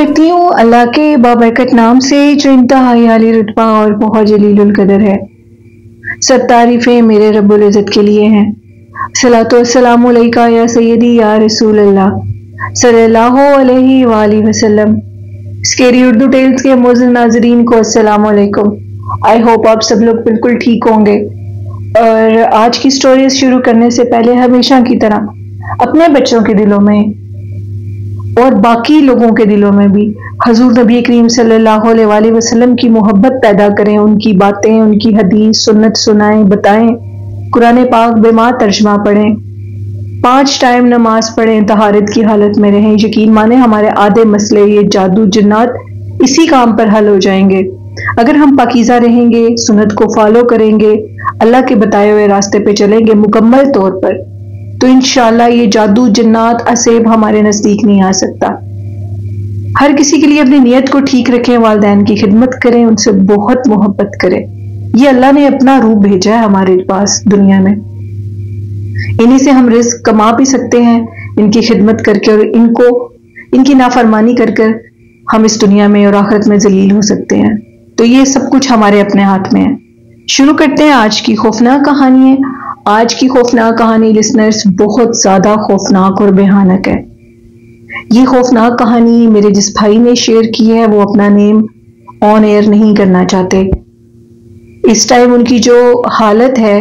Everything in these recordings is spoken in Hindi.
करती हूँ। अल्लाह के बाबरकत नाम से जो इंतहाई आली रुतबा और बहुत जलील कदर है। सब तारीफ़ें मेरे रब्बुल इज़्ज़त के लिए हैं। सलातम या सैदी या रसूल अल्लाह सल्लल्लाहु अलैहि वसल्लम। स्केरी उर्दू टेल्स के मोजन नाजरीन को अस्सलाम वालेकुम आई होप आप सब लोग बिल्कुल ठीक होंगे। और आज की स्टोरी शुरू करने से पहले हमेशा की तरह अपने बच्चों के दिलों में और बाकी लोगों के दिलों में भी। हजूर नबी करीम सल्लल्लाहु अलैहि वसल्लम की मोहब्बत पैदा करें, उनकी बातें, उनकी हदीस, सुन्नत सुनाएँ, बताएँ, कुरान पाक बेमार तर्जमा पढ़ें। पाँच टाइम नमाज़ पढ़ें, तहारत की हालत में रहें। यकीन माने हमारे आधे मसले, ये जादू, जन्नात, इसी काम पर हल हो जाएँगे। अगर हम पाकिजा रहेंगे सुनत को फॉलो करेंगे, अल्लाह के बताए हुए रास्ते पे चलेंगे मुकम्मल तौर पर। तो इनशाला ये जादू जन्नात असेब हमारे नज़दीक नहीं आ सकता। हर किसी के लिए अपनी नीयत को ठीक रखें, वालदेन की खिदमत करें, उनसे बहुत मोहब्बत करें। ये अल्लाह ने अपना रूप भेजा है हमारे पास दुनिया में। इन्हीं से हम रिस्क कमा भी सकते हैं, इनकी खिदमत करके और इनको, इनकी नाफरमानी कर कर हम इस दुनिया में और आखिरत में जलील हो सकते हैं। तो ये सब कुछ हमारे अपने हाथ में है। शुरू करते हैं आज की खौफनाक कहानी है। आज की खौफनाक कहानी लिसनर्स बहुत ज़्यादा खौफनाक और भयानक है। ये खौफनाक कहानी मेरे जिस भाई ने शेयर की है, वो अपना नेम ऑन एयर नहीं करना चाहते। इस टाइम उनकी जो हालत है,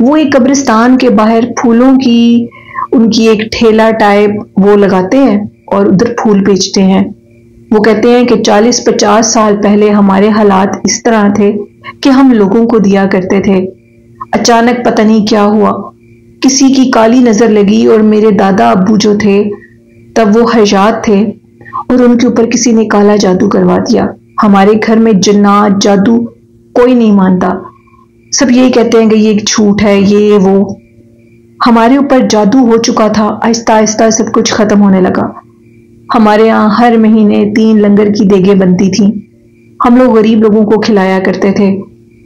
वो एक कब्रिस्तान के बाहर फूलों की, उनकी एक ठेला टाइप वो लगाते हैं और उधर फूल बेचते हैं। वो कहते हैं कि 40-50 साल पहले हमारे हालात इस तरह थे कि हम लोगों को दिया करते थे। अचानक पता नहीं क्या हुआ। किसी की काली नज़र लगी और मेरे दादा अब्बू जो थे, तब वो हजात थे और उनके ऊपर किसी ने काला जादू करवा दिया। हमारे घर में जन्नात, जादू कोई नहीं मानता। सब यही कहते हैं कि ये एक झूठ है, ये वो। हमारे ऊपर जादू हो चुका था, आहिस्ता आहिस्ता सब कुछ खत्म होने लगा। हमारे यहाँ हर महीने तीन लंगर की देगे बनती थी। हम लोग गरीब लोगों को खिलाया करते थे।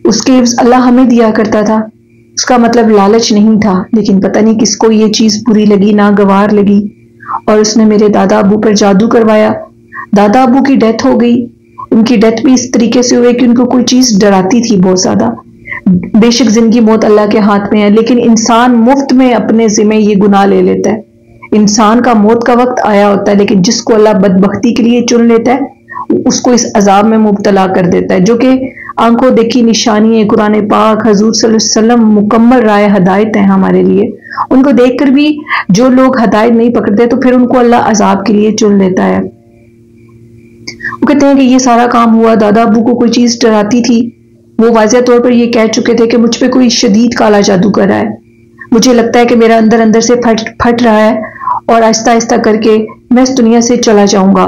उसके अल्लाह हमें दिया करता था। उसका मतलब लालच नहीं था, लेकिन पता नहीं किसको ये चीज़ बुरी लगी ना गवार लगी। और उसने मेरे दादा अबू पर जादू करवाया। दादा अबू की डेथ हो गई। उनकी डेथ भी इस तरीके से हुई कि उनको कोई चीज़ डराती थी बहुत ज़्यादा। बेशक ज़िंदगी मौत अल्लाह के हाथ में है, लेकिन इंसान मुफ़्त में अपने जिम्मे ये गुनाह ले लेता है। इंसान का मौत का वक्त आया होता है, लेकिन जिसको अल्लाह बदबख्ती के लिए चुन लेता है, उसको इस अजाब में मुबतला कर देता है, जो कि आँखों देखी निशानी है कुरान पाक, हजूर वसल्लम, मुकम्मल राय, हदायत है हमारे लिए। उनको देखकर भी जो लोग हदायत नहीं पकड़ते तो फिर उनको अल्लाह अजाब के लिए चुन लेता है। वो कहते हैं कि ये सारा काम हुआ, दादा अबू को कोई चीज़ डराती थी। वो वाजह तौर पर ये कह चुके थे कि मुझ पर कोई शदीद काला जादू कर रहा है। मुझे लगता है कि मेरा अंदर अंदर से फट फट रहा है और आहिस्ता आहिस्ता करके मैं इस दुनिया से चला जाऊँगा।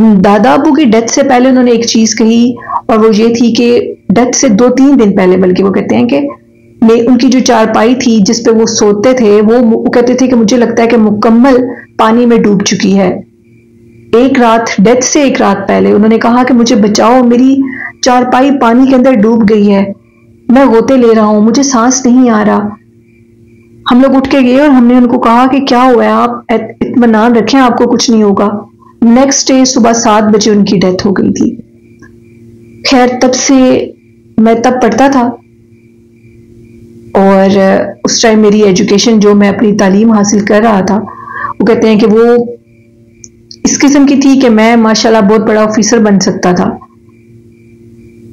दादा अबू की डेथ से पहले उन्होंने एक चीज़ कही और वो ये थी कि डेथ से दो तीन दिन पहले बल्कि वो कहते हैं कि मैं उनकी जो चारपाई थी जिस पे वो सोते थे वो, वो कहते थे कि मुझे लगता है कि मुकम्मल पानी में डूब चुकी है। एक रात डेथ से एक रात पहले उन्होंने कहा कि मुझे बचाओ मेरी चारपाई पानी के अंदर डूब गई है। मैं गोते ले रहा हूँ मुझे सांस नहीं आ रहा। हम लोग उठ के गए और हमने उनको कहा कि क्या हुआ है आप इतमान रखें आपको कुछ नहीं होगा। नेक्स्ट डे सुबह सात बजे उनकी डेथ हो गई थी। खैर, तब से मैं तब पढ़ता था। और उस टाइम मेरी एजुकेशन जो मैं अपनी तालीम हासिल कर रहा था, वो कहते हैं कि वो इस किस्म की थी कि मैं, माशाल्लाह, बहुत बड़ा ऑफिसर बन सकता था।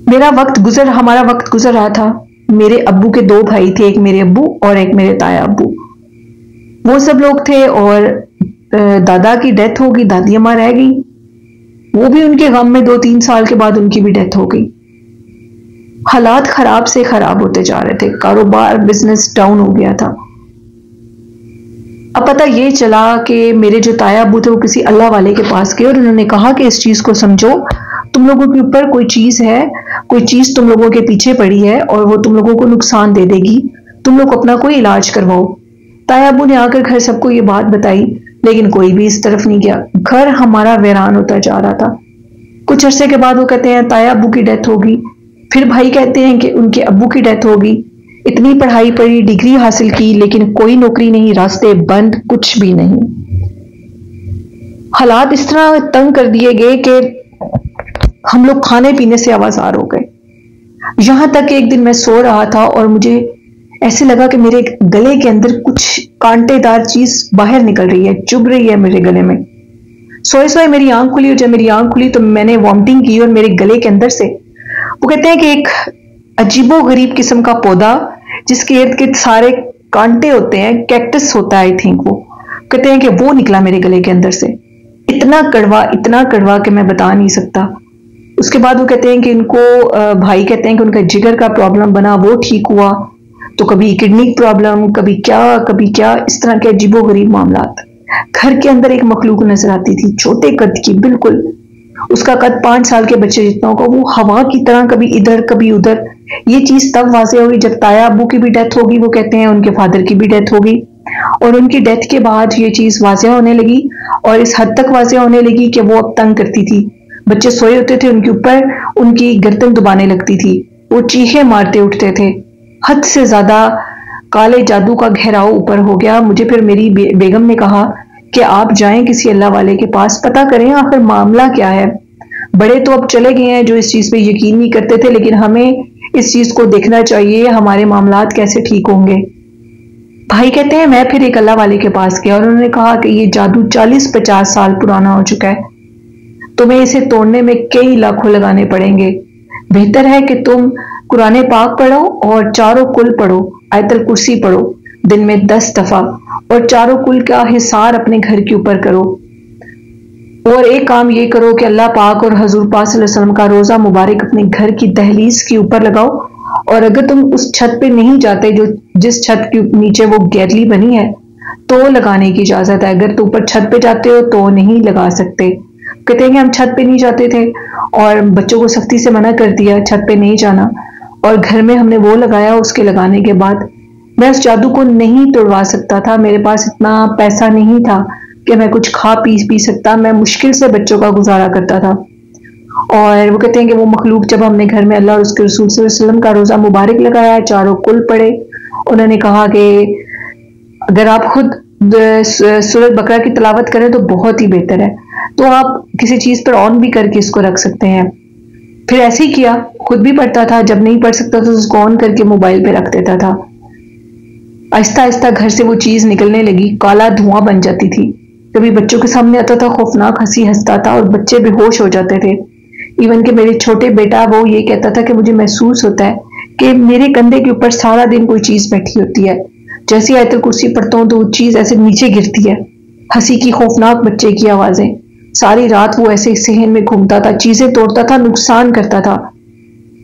मेरा वक्त गुजर, हमारा वक्त गुजर रहा था। मेरे अब्बू के दो भाई थे, एक मेरे अब्बू और एक मेरे ताया अब्बू। वो सब लोग थे और दादा की डेथ होगी दादी अम्मा रह गई। वो भी उनके गम में दो तीन साल के बाद उनकी भी डेथ हो गई। हालात खराब से खराब होते जा रहे थे। कारोबार बिज़नेस डाउन हो गया था। अब पता ये चला कि मेरे जो ताया अबू थे वो किसी अल्लाह वाले के पास गए और उन्होंने कहा कि इस चीज़ को समझो। तुम लोगों के ऊपर कोई चीज़ है, कोई चीज़ तुम लोगों के पीछे पड़ी है और वो तुम लोगों को नुकसान दे देगी। तुम लोग अपना कोई इलाज करवाओ। ताया अबू ने आकर घर सबको ये बात बताई। लेकिन कोई भी इस तरफ़ नहीं गया। घर हमारा वीरान होता जा रहा था। कुछ अरसे के बाद वो कहते हैं, ताया अबू की डेथ होगी। फिर भाई कहते हैं कि उनके अबू की डेथ होगी। इतनी पढ़ाई पढ़ी डिग्री हासिल की, लेकिन कोई नौकरी नहीं, रास्ते बंद, कुछ भी नहीं। हालात इस तरह तंग कर दिए गए कि हम लोग खाने पीने से आवाजार हो गए। यहाँ तक एक दिन मैं सो रहा था और मुझे ऐसे लगा कि मेरे गले के अंदर कुछ कांटेदार चीज़ बाहर निकल रही है, चुभ रही है मेरे गले में। सोए सोए मेरी आँख खुली और जब मेरी आँख खुली तो मैंने वॉमिटिंग की और मेरे गले के अंदर से, वो कहते हैं कि एक अजीबो गरीब किस्म का पौधा जिसके इर्द गिर्द सारे कांटे होते हैं कैक्टस होता है आई थिंक वो। कहते हैं कि वो निकला मेरे गले के अंदर से। इतना कड़वा इतना कड़वा कि मैं बता नहीं सकता। उसके बाद वो कहते हैं कि इनको भाई कहते हैं कि उनका जिगर का प्रॉब्लम बना, वो ठीक हुआ। तो कभी किडनी प्रॉब्लम कभी क्या कभी क्या, इस तरह के अजीबो गरीब मामला घर के अंदर एक मखलूक नज़र आती थी, छोटे कद की, बिल्कुल। उसका कद पाँच साल के बच्चे जितना होगा, वो हवा की तरह कभी इधर, कभी उधर। ये चीज़ तब वाजे होगी जब ताया अबू की भी डेथ होगी, वो कहते हैं उनके फादर की भी डेथ होगी। और उनकी डेथ के बाद ये चीज़ वाजिया होने लगी, और इस हद तक वाजिया होने लगी कि वो अब तंग करती थी। बच्चे सोए होते थे उनके ऊपर, उनकी गर्दन दुबाने लगती थी। वो चीखे मारते उठते थे। हद से ज़्यादा काले जादू का घेराव ऊपर हो गया। मुझे फिर मेरी बे, बेगम ने कहा कि आप जाएँ किसी अल्लाह वाले के पास पता करें आखिर मामला क्या है। बड़े तो अब चले गए हैं जो इस चीज़ पे यकीन नहीं करते थे लेकिन हमें इस चीज़ को देखना चाहिए हमारे मामला कैसे ठीक होंगे। भाई कहते हैं मैं फिर एक अल्लाह वाले के पास गया और उन्होंने कहा कि ये जादू 40-50 साल पुराना हो चुका है। तुम्हें इसे तोड़ने में कई लाखों लगाने पड़ेंगे। बेहतर है कि तुम कुरान पाक पढ़ो और चारों कुल पढ़ो, आयतल कुर्सी पढ़ो, दिन में दस दफ़ा, और चारों कुल का हिसार अपने घर के ऊपर करो। और एक काम ये करो कि अल्लाह पाक और हजूर पाक का रोजा मुबारक अपने घर की दहलीज के ऊपर लगाओ। और अगर तुम उस छत पे नहीं जाते जो, जिस छत के नीचे वो गैरली बनी है तो लगाने की इजाज़त है। अगर तुम ऊपर छत पे जाते हो तो नहीं लगा सकते। कहते हैं कि हम छत पे नहीं जाते थे, और बच्चों को सख्ती से मना कर दिया, छत पे नहीं जाना। और घर में हमने वो लगाया, उसके लगाने के बाद मैं उस जादू को नहीं तोड़वा सकता था। मेरे पास इतना पैसा नहीं था कि मैं कुछ खा पी पी सकता, मैं मुश्किल से बच्चों का गुजारा करता था। और वो कहते हैं कि वो मखलूक जब हमने घर में अल्लाह और उसके रसूल वसल्लम का रोज़ा मुबारक लगाया, चारों कुल पड़े, उन्होंने कहा कि अगर आप खुद सूरत बकरा की तलावत करें तो बहुत ही बेहतर है। तो आप किसी चीज़ पर ऑन भी करके इसको रख सकते हैं। फिर ऐसे ही किया, खुद भी पढ़ता था, जब नहीं पढ़ सकता तो उसको ऑन करके मोबाइल पे रख देता था। आहिस्ता आहिस्ता घर से वो चीज़ निकलने लगी, काला धुआँ बन जाती थी। कभी बच्चों के सामने आता था, खौफनाक हँसी हंसता था और बच्चे बेहोश हो जाते थे। इवन के मेरे छोटे बेटा, वो ये कहता था कि मुझे महसूस होता है कि मेरे कंधे के ऊपर सारा दिन कोई चीज़ बैठी होती है। जैसे आयतल कुर्सी पढ़ता हूँ तो वो चीज़ ऐसे नीचे गिरती है। हँसी की, खौफनाक बच्चे की आवाज़ें। सारी रात वो ऐसे सहन में घूमता था, चीज़ें तोड़ता था, नुकसान करता था।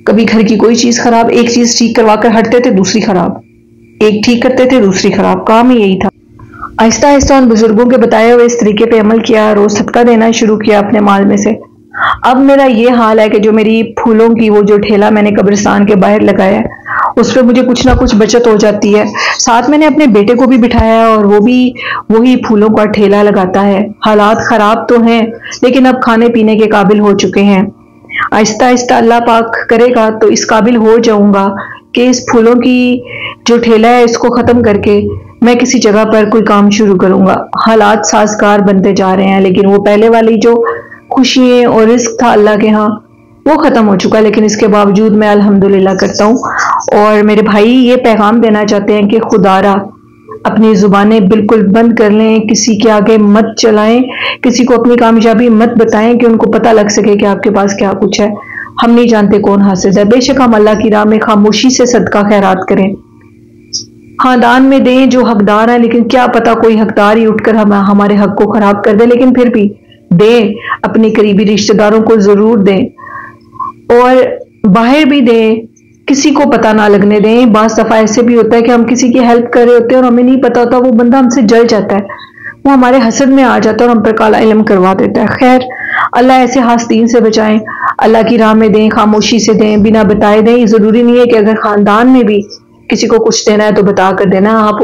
कभी घर की कोई चीज़ खराब, एक चीज़ ठीक करवा कर हटते थे, दूसरी खराब। एक ठीक करते थे, दूसरी खराब। काम ही यही था। आहिस्ता आहिस्ता उन बुज़ुर्गों के बताए हुए इस तरीके पे अमल किया, रोज सदका देना शुरू किया अपने माल में से। अब मेरा ये हाल है कि जो मेरी फूलों की, वो जो ठेला मैंने कब्रिस्तान के बाहर लगाया है उस पर मुझे कुछ ना कुछ बचत हो जाती है। साथ मैंने अपने बेटे को भी बिठाया है और वो भी वही फूलों का ठेला लगाता है। हालात खराब तो हैं, लेकिन अब खाने पीने के काबिल हो चुके हैं। आहिस्ता आहिस्ता अल्लाह पाक करेगा तो इस काबिल हो जाऊँगा कि इस फूलों की जो ठेला है इसको ख़त्म करके मैं किसी जगह पर कोई काम शुरू करूँगा। हालात साजगार बनते जा रहे हैं, लेकिन वो पहले वाली जो खुशी और रिस्क था अल्लाह के यहाँ वो ख़त्म हो चुका है, लेकिन इसके बावजूद मैं अल्हम्दुलिल्लाह करता हूँ। और मेरे भाई ये पैगाम देना चाहते हैं कि खुदारा अपनी जुबानें बिल्कुल बंद कर लें, किसी के आगे मत चलाएँ, किसी को अपनी कामयाबी मत बताएँ कि उनको पता लग सके कि आपके पास क्या कुछ है। हम नहीं जानते कौन हासिल है। बेशक हम अल्लाह की राह में खामोशी से सदका खैरात करें। खानदान में दें जो हकदार हैं, लेकिन क्या पता कोई हकदार ही उठकर हम, हमारे हक को खराब कर दे, लेकिन फिर भी दें, अपने करीबी रिश्तेदारों को ज़रूर दें। और बाहर भी दें, किसी को पता ना लगने दें। बास दफ़ा ऐसे भी होता है कि हम किसी की हेल्प कर रहे होते हैं और हमें नहीं पता होता, वो बंदा हमसे जल जाता है। वो हमारे हसद में आ जाता है और हम पर काला इलम करवा देता है। खैर, अल्लाह ऐसे हास्तीन से बचाएँ। अल्लाह की राह में दें, खामोशी से दें, बिना बताए दें। ज़रूरी नहीं है कि अगर खानदान में भी किसी को कुछ देना है तो बता कर देना आप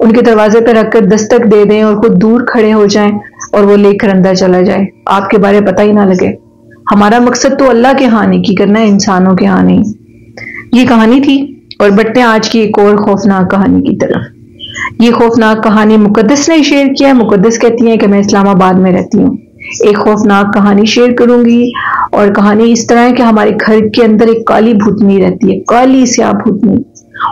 उनके दरवाजे पर रखकर दस्तक दे दें और खुद दूर खड़े हो जाएँ और वो लेकर अंदर चला जाए। आपके बारे पता ही ना लगे। हमारा मकसद तो अल्लाह के हानि की करना है, इंसानों के हानि। ये कहानी थी, और बढ़ते आज की एक और खौफनाक कहानी की तरफ़। ये खौफनाक कहानी मुकदस ने शेयर किया है। मुकदस कहती है कि मैं इस्लामाबाद में रहती हूँ। एक खौफनाक कहानी शेयर करूँगी, और कहानी इस तरह है कि हमारे घर के अंदर एक काली भूतनी रहती है, काली स्या भूतनी।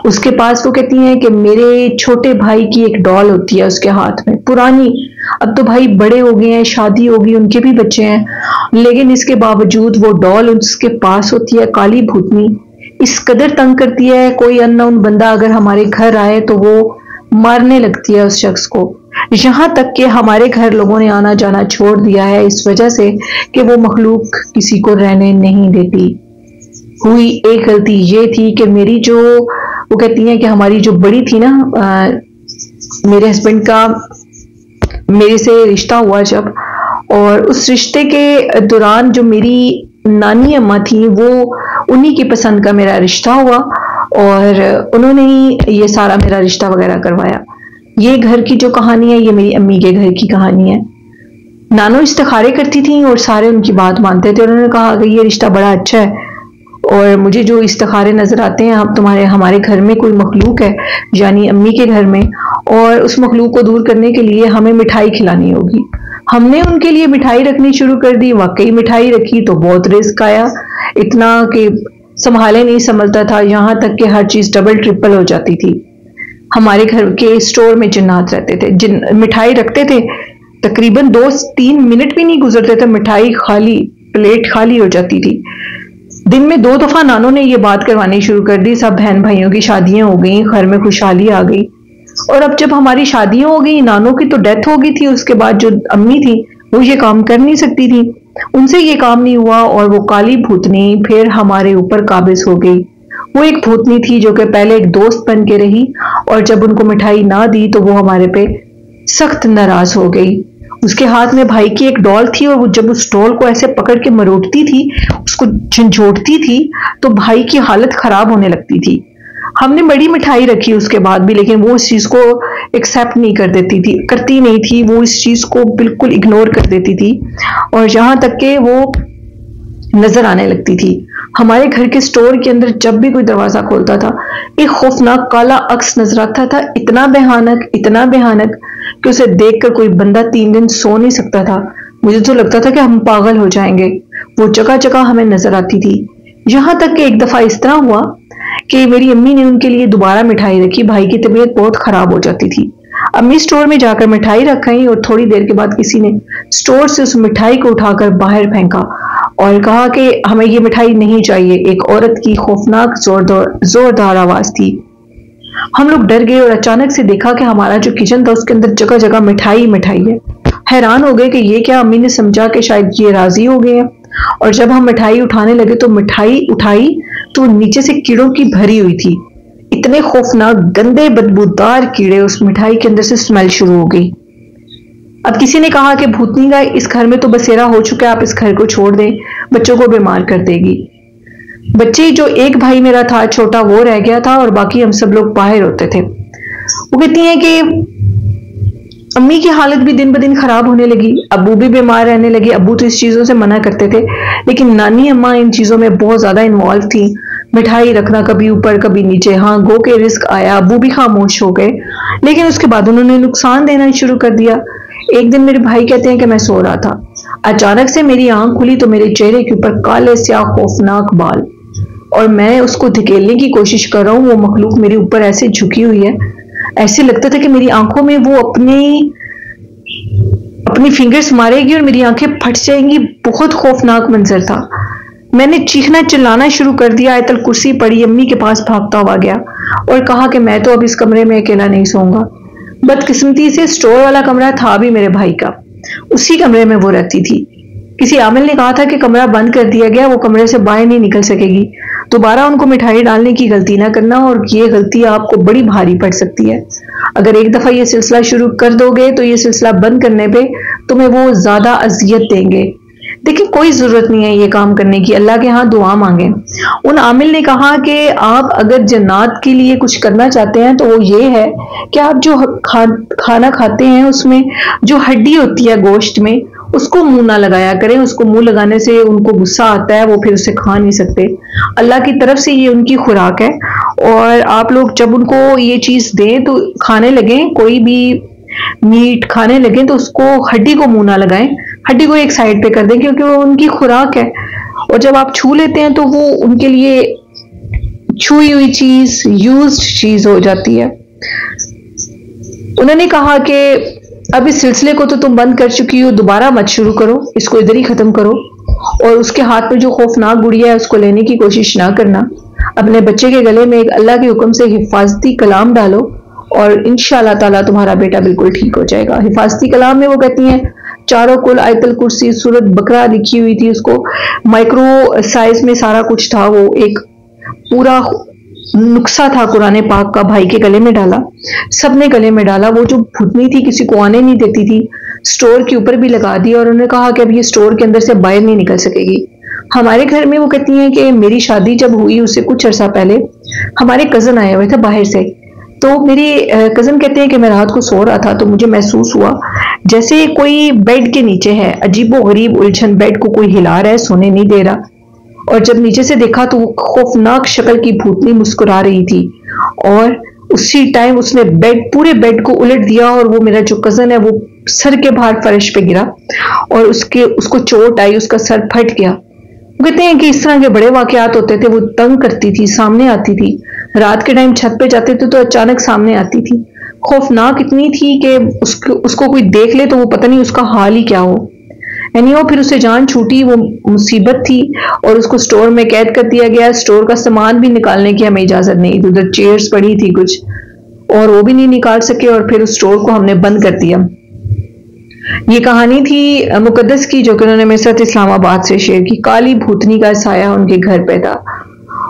उसके पास वो कहती हैं कि मेरे छोटे भाई की एक डॉल होती है उसके हाथ में। पुरानी, अब तो भाई बड़े हो गए हैं, शादी होगी उनके भी बच्चे हैं। लेकिन इसके बावजूद वो डॉल उसके पास होती है, काली भूतनी। इस कदर तंग करती है, कोई अननोन बंदा अगर हमारे घर आए तो वो मारने लगती है उस शख्स को। यहाँ तक कि हमारे घर लोगों ने आना जाना छोड़ दिया है, इस वजह से कि वो मखलूक किसी को रहने नहीं देती। हुई एक गलती ये थी कि मेरी जो वो कहती हैं कि हमारी जो बड़ी थी ना आ, मेरे हस्बैंड का मेरे से रिश्ता हुआ जब और उस रिश्ते के दौरान जो मेरी नानी अम्मा थी वो उन्हीं की पसंद का मेरा रिश्ता हुआ और उन्होंने ही ये सारा मेरा रिश्ता वगैरह करवाया। ये घर की जो कहानी है ये मेरी अम्मी के घर की कहानी है। नानो इस्तारे करती थी और सारे उनकी बात मानते थे। उन्होंने कहा कि ये रिश्ता बड़ा अच्छा है और मुझे जो इस्तारे नज़र आते हैं, आप तुम्हारे, हमारे घर में कोई मखलूक है, यानी अम्मी के घर में, और उस मखलूक को दूर करने के लिए हमें मिठाई खिलानी होगी। हमने उनके लिए मिठाई रखनी शुरू कर दी, वाकई मिठाई रखी तो बहुत रिस्क आया। इतना कि संभाले नहीं, संभलता था, यहाँ तक कि हर चीज़ डबल ट्रिपल हो जाती थी। हमारे घर के स्टोर में जिन्नात रहते थे, जिन, मिठाई रखते थे, तकरीबन दो तीन मिनट भी नहीं गुजरते थे, मिठाई खाली प्लेट खाली हो जाती थी। दिन में दो दफ़ा नानों ने ये बात करवानी शुरू कर दी, सब बहन भाइयों की शादियाँ हो गई, घर में खुशहाली आ गई। और अब जब हमारी शादियाँ हो गई, नानों की तो डेथ हो गई थी, उसके बाद जो अम्मी थी, वो ये काम कर नहीं सकती थी। उनसे ये काम नहीं हुआ और वो काली भूतनी फिर हमारे ऊपर काबिज हो गई। वो एक भूतनी थी जो कि पहले एक दोस्त बन के रही और जब उनको मिठाई ना दी तो वो हमारे पे सख्त नाराज़ हो गई। उसके हाथ में भाई की एक डॉल थी और वो जब उस डॉल को ऐसे पकड़ के मरोड़ती थी, उसको झंझोड़ती थी तो भाई की हालत खराब होने लगती थी। हमने बड़ी मिठाई रखी उसके बाद भी, लेकिन वो इस चीज़ को एक्सेप्ट नहीं कर देती थी, करती नहीं थी, वो इस चीज़ को बिल्कुल इग्नोर कर देती थी। और जहाँ तक के वो नज़र आने लगती थी। हमारे घर के स्टोर के अंदर जब भी कोई दरवाज़ा खोलता था, एक खौफनाक काला अक्स नज़र आता था, इतना बेहानक इतना बेहानक कि उसे देखकर कोई बंदा तीन दिन सो नहीं सकता था। मुझे तो लगता था कि हम पागल हो जाएँगे। वो जगह जगह हमें नज़र आती थी। यहाँ तक कि एक दफ़ा इस तरह हुआ कि मेरी अम्मी ने उनके लिए दोबारा मिठाई रखी। भाई की तबीयत बहुत खराब हो जाती थी। अम्मी स्टोर में जाकर मिठाई रखाई और थोड़ी देर के बाद किसी ने स्टोर से उस मिठाई को उठाकर बाहर फेंका। और कहा कि हमें ये मिठाई नहीं चाहिए। एक औरत की खौफनाक जोरदार जोरदार आवाज़ थी। हम लोग डर गए और अचानक से देखा कि हमारा जो किचन था, उसके अंदर जगह जगह मिठाई मिठाई है। हैरान हो गए कि ये क्या अम्मी ने समझा कि शायद ये राज़ी हो गए हैं। और जब हम मिठाई उठाने लगे तो मिठाई उठाई तो नीचे से कीड़ों की भरी हुई थी। इतने खौफनाक, गंदे, बदबूदार कीड़े उस मिठाई के अंदर से स्मेल शुरू हो गई। अब किसी ने कहा कि भूतनी गाय इस घर में तो बसेरा हो चुका है, आप इस घर को छोड़ दें, बच्चों को बीमार कर देगी। बच्चे जो एक भाई मेरा था, छोटा वो रह गया था और बाकी हम सब लोग बाहर होते थे। वो कहती हैं कि अम्मी की हालत भी दिन ब दिन खराब होने लगी अबू भी बीमार रहने लगे। अबू तो इस चीज़ों से मना करते थे, लेकिन नानी, अम्मा इन चीज़ों में बहुत ज़्यादा इन्वॉल्व थी। मिठाई रखना कभी ऊपर, कभी नीचे। हाँ गो के रिस्क आया, वो भी खामोश हो गए। लेकिन उसके बाद उन्होंने नुकसान देना शुरू कर दिया। एक दिन मेरे भाई कहते हैं कि मैं सो रहा था। अचानक से मेरी आँख खुली तो मेरे चेहरे के ऊपर काले स्या खौफनाक बाल। और मैं उसको धकेलने की कोशिश कर रहा हूँ, वो मखलूक मेरे ऊपर ऐसे झुकी हुई है। ऐसे लगता था कि मेरी आँखों में वो अपनी अपनी फिंगर्स मारेगी और मेरी आँखें फट जाएँगी। बहुत खौफनाक मंजर था। मैंने चीखना चिल्लाना शुरू कर दिया, आयतल कुर्सी पड़ी, अम्मी के पास भागता हुआ गया और कहा कि मैं तो अब इस कमरे में अकेला नहीं सोऊँगा। बदकिस्मती से स्टोर वाला कमरा था भी मेरे भाई का। उसी कमरे में वो रहती थी। किसी आमिल ने कहा था कि कमरा बंद कर दिया गया, वो कमरे से बाहर नहीं निकल सकेगी। दोबारा उनको मिठाई डालने की गलती ना करना और ये गलती आपको बड़ी भारी पड़ सकती है। अगर एक दफ़ा ये सिलसिला शुरू कर दोगे तो ये सिलसिला बंद करने पे तुम्हें वो ज़्यादा अजियत देंगे। देखिए कोई ज़रूरत नहीं है ये काम करने की। अल्लाह के यहाँ दुआ मांगे। उन आमिल ने कहा कि आप अगर जन्नात के लिए कुछ करना चाहते हैं तो वो ये है कि आप जो खा, खाना खाते हैं उसमें जो हड्डी होती है गोश्त में उसको मुँह ना लगाया करें। उसको मुँह लगाने से उनको गुस्सा आता है वो फिर उसे खा नहीं सकते। अल्लाह की तरफ़ से ये उनकी खुराक है। और आप लोग जब उनको ये चीज़ दें तो खाने लगे कोई भी मीट खाने लगे तो उसको हड्डी को मुँह ना लगाएँ। हड्डी को एक साइड पे कर दें, क्योंकि वो उनकी खुराक है। और जब आप छू लेते हैं तो वो उनके लिए छुई हुई चीज़ यूज़ चीज़ हो जाती है। उन्होंने कहा कि, अब इस सिलसिले को तो तुम बंद कर चुकी हो, दोबारा मत शुरू करो, इसको इधर ही खत्म करो। और उसके हाथ में जो खौफनाक गुड़िया है, उसको लेने की कोशिश ना करना। अपने बच्चे के गले में एक अल्लाह के हुक्म से हिफाजती कलाम डालो, और इन ताला तुम्हारा बेटा बिल्कुल ठीक हो जाएगा। हिफाजती कलाम में वो कहती हैं चारों कुल आयतल कुर्सी, सूरत बकरा लिखी हुई थी उसको। माइक्रो साइज़ में सारा कुछ था वो। एक पूरा नुक्सा था कुरान पाक का भाई के गले में डाला। सबने गले में डाला। वो जो भुतनी थी, किसी को आने नहीं देती थी। स्टोर के ऊपर भी लगा दी और उन्होंने कहा कि अब ये स्टोर के अंदर से बाहर नहीं निकल सकेगी। हमारे घर में वो कहती हैं कि मेरी शादी जब हुई, उससे कुछ अर्सा पहले, हमारे कज़न आए हुए थे बाहर से। तो मेरी कज़न कहते हैं कि मैं रात को सो रहा था तो मुझे महसूस हुआ, जैसे कोई बेड के नीचे है अजीबो गरीब उलझन बेड को कोई हिला रहा है, सोने नहीं दे रहा। और जब नीचे से देखा तो वो खौफनाक शक्ल की भूतनी मुस्कुरा रही थी। और उसी टाइम उसने बेड पूरे बेड को उलट दिया और वो मेरा जो कज़न है, वो सर के बाहर फर्श पे गिरा और उसके, उसको चोट आई, उसका सर फट गया। वो कहते हैं कि इस तरह के बड़े वाकयात होते थे, वो तंग करती थी, सामने आती थी। रात के टाइम छत पे जाते थे तो अचानक सामने आती थी। खौफनाक इतनी थी कि उसको उसको कोई देख ले तो वो पता नहीं उसका हाल ही क्या हो। एनी फिर उसे जान छूटी, वो मुसीबत थी और उसको स्टोर में कैद कर दिया गया। स्टोर का सामान भी निकालने की हमें इजाज़त नहीं थी। उधर चेयर्स पड़ी थी कुछ और वो भी नहीं निकाल सके और फिर उस स्टोर को हमने बंद कर दिया। ये कहानी थी मुकदस की, जो कि उन्होंने मेरे साथ इस्लामाबाद से शेयर की। काली भूतनी का साया उनके घर पे था।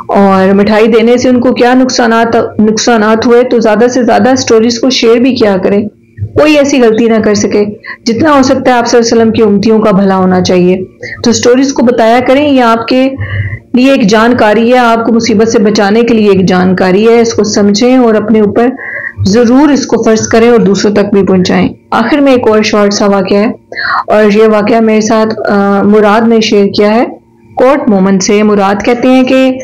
और मिठाई देने से उनको क्या नुकसान नुकसान हुए तो ज़्यादा से ज़्यादा स्टोरीज को शेयर भी किया करें। कोई ऐसी गलती ना कर सके। जितना हो सकता है आप वसल्लम की उमतियों का भला होना चाहिए। तो स्टोरीज को बताया करें ये आपके लिए एक जानकारी है। आपको मुसीबत से बचाने के लिए एक जानकारी है। इसको समझें और अपने ऊपर ज़रूर इसको फ़र्ज़ करें और दूसरों तक भी पहुंचाएँ। आखिर में एक और शॉर्ट सा वाक्य है और ये वाक्य मेरे साथ आ, मुराद ने शेयर किया है। कोर्ट मोमन से मुराद कहते हैं कि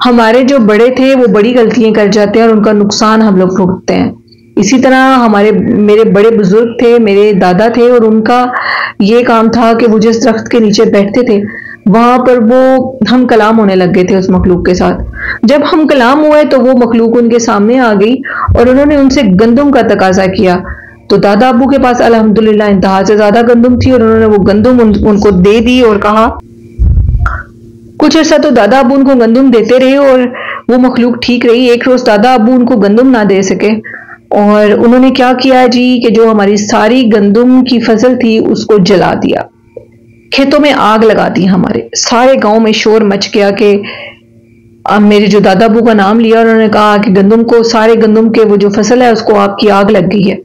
हमारे जो बड़े थे वो बड़ी गलतियाँ कर जाते हैं और उनका नुकसान हम लोग भुगतते हैं। इसी तरह हमारे मेरे बड़े बुज़ुर्ग थे मेरे दादा थे और उनका ये काम था कि वो जिस दरख्त के नीचे बैठते थे वहाँ पर वो हम कलाम होने लग गए थे उस मखलूक के साथ। जब हम कलाम हुए तो वो मखलूक उनके सामने आ गई और उन्होंने उनसे गंदम का तकाजा किया। तो दादा अबू के पास अल्हम्दुलिल्लाह इंतहा से ज़्यादा गंदम थी और उन्होंने वो गंदम उन, उनको दे दी और कहा कुछ अर्सा तो दादा अबू उनको गंदुम देते रहे और वो मखलूक ठीक रही। एक रोज दादा अबू उनको गंदुम ना दे सके। और उन्होंने क्या किया जी कि जो हमारी सारी गंदुम की फ़सल थी, उसको जला दिया। खेतों में आग लगा दी हमारे। सारे गाँव में शोर मच गया कि अब मेरे जो दादा अबू का नाम लिया, उन्होंने कहा कि गंदुम को, सारे गंदुम के वो जो फ़सल है, उसको आपकी आग लग गई है।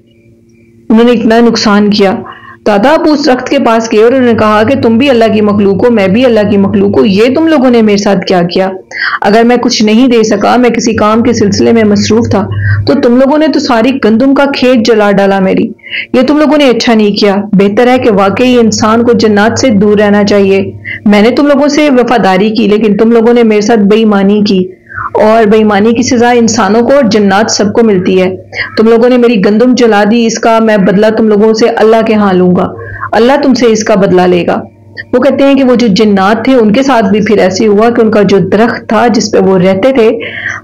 उन्होंने इतना नुकसान किया। दादा आप उस दरख्त के पास गए और उन्होंने कहा कि तुम भी अल्लाह की मखलूक हो, मैं भी अल्लाह की मखलूक हूँ, ये तुम लोगों ने मेरे साथ क्या किया? अगर मैं कुछ नहीं दे सका, मैं किसी काम के सिलसिले में मसरूफ था तो तुम लोगों ने तो सारी गंदुम का खेत जला डाला मेरी। ये तुम लोगों ने अच्छा नहीं किया। बेहतर है कि वाकई इंसान को जन्नात से दूर रहना चाहिए। मैंने तुम लोगों से वफादारी की, लेकिन तुम लोगों ने मेरे साथ बेईमानी की। और बेईमानी की सजा इंसानों को और जन्नात सबको मिलती है। तुम लोगों ने मेरी गंदम जला दी, इसका मैं बदला तुम लोगों से अल्लाह के यहाँ लूँगा। अल्लाह तुमसे इसका बदला लेगा। वो कहते हैं कि वो जो जिन्नात थे, उनके साथ भी फिर ऐसे हुआ कि उनका जो दरख्त था जिस जिसपे वो रहते थे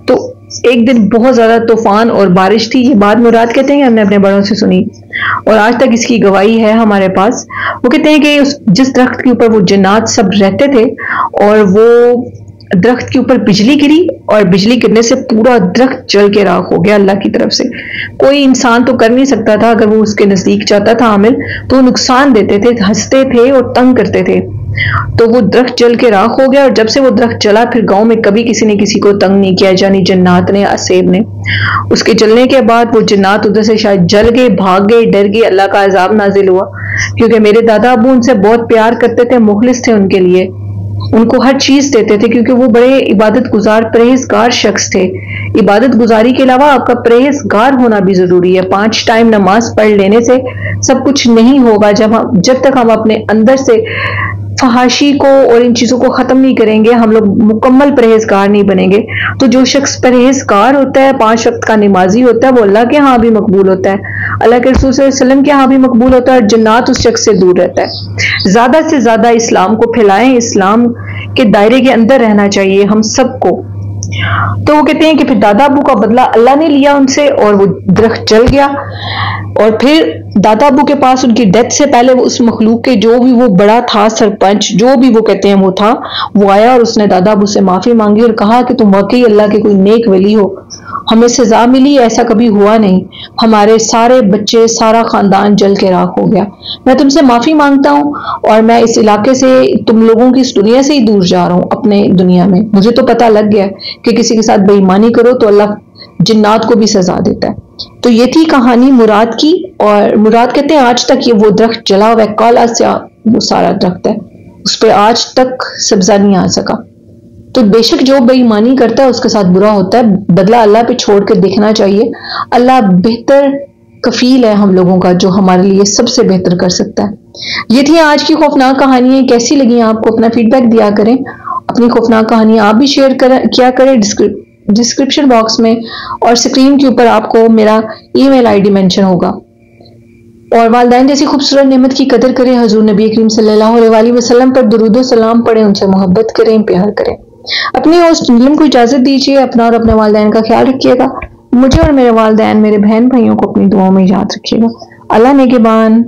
तो एक दिन बहुत ज़्यादा तूफ़ान और बारिश थी। ये बात मुराद कहते हैं हमने अपने बड़ों से सुनी। और आज तक इसकी गवाही है हमारे पास। वो कहते हैं कि उस जिस दरख्त के ऊपर वो जन्नात सब रहते थे, और वो दरख्त के ऊपर बिजली गिरी और बिजली गिरने से पूरा दरख्त जल के राख हो गया अल्लाह की तरफ़ से। कोई इंसान तो कर नहीं सकता था, अगर वो उसके नज़दीक जाता था आमिल तो नुकसान देते थे, हँसते थे और तंग करते थे। तो वो दरख्त जल के राख हो गया और जब से वो दरख्त जला, फिर गाँव में कभी किसी ने किसी को तंग नहीं किया जानी जन्नात ने, असेब ने। उसके जलने के बाद वो जन्नात उधर से शायद जल गए, भाग गए, डर गए, अल्लाह का अजाब नाजिल हुआ। क्योंकि मेरे दादा अबू उनसे बहुत प्यार करते थे, मुखलिस थे उनके लिए। उनको हर चीज़ देते थे, क्योंकि वो बड़े इबादत गुजार परहेजगार शख्स थे। इबादत गुजारी के अलावा आपका परहेजगार होना भी ज़रूरी है। पाँच टाइम नमाज़ पढ़ लेने से सब कुछ नहीं होगा, जब हम जब तक हम अपने अंदर से फहाशी को और इन चीज़ों को ख़त्म नहीं करेंगे, हम लोग मुकम्मल परहेजगार नहीं बनेंगे। तो जो शख्स परहेजगार होता है, पाँच वक्त का नमाजी होता है, वो अल्लाह के यहाँ भी मकबूल होता है। अल्लाह के रसूल के यहाँ भी मकबूल होता है और जन्नात उस शख्स से दूर रहता है। ज़्यादा से ज़्यादा इस्लाम को फैलाएँ, इस्लाम के दायरे के अंदर रहना चाहिए हम सबको। तो वो कहते हैं कि फिर दादा अबू का बदला अल्लाह ने लिया उनसे और वो दरख्त चल गया। और फिर दादा अबू के पास उनकी डेथ से पहले वो उस मखलूक के जो भी वो बड़ा था, सरपंच, जो भी वो कहते हैं वो था, वो आया और उसने दादा अबू से माफ़ी मांगी और कहा कि तुम वाकई अल्लाह के कोई नेक वली हो। हमें सजा मिली, ऐसा कभी हुआ नहीं। हमारे सारे बच्चे, सारा खानदान जल के राख हो गया। मैं तुमसे माफ़ी माँगता हूँ और मैं इस इलाके से, तुम लोगों की इस दुनिया से ही दूर जा रहा हूँ, अपने दुनिया में। मुझे तो पता लग गया कि किसी के साथ बेईमानी करो तो अल्लाह जिन्नात को भी सजा देता है। तो ये थी कहानी मुराद की और मुराद कहते हैं, आज तक ये वो दरख्त जला हुआ काला से वो सारा दरख्त है। उस पर आज तक सब्जा नहीं आ सका। तो बेशक जो बेईमानी करता है, उसके साथ बुरा होता है। बदला अल्लाह पे छोड़ कर देखना चाहिए। अल्लाह बेहतर कफील है हम लोगों का, जो हमारे लिए सबसे बेहतर कर सकता है। ये थी आज की खौफनाक कहानियाँ। कैसी लगी आपको? अपना फीडबैक दिया करें। अपनी खौफनाक कहानियाँ आप भी शेयर कर, किया करें डिस्क्रिप्शन बॉक्स में। और स्क्रीन के ऊपर आपको मेरा ईमेल आईडी मेंशन होगा। और वालदाइन जैसी खूबसूरत नेमत की कदर करें। हजूर नबी करीम सल्लल्लाहु अलैहि वसल्लम पर दरुद सलाम पढ़ें, उनसे मोहब्बत करें, प्यार करें। अपनी और नीलम को इजाज़त दीजिए, अपना और अपने वालदेन का ख्याल रखिएगा। मुझे और मेरे वालदेन, मेरे बहन भाइयों को अपनी दुआओं में याद रखिएगा। अल्लाह ने के बान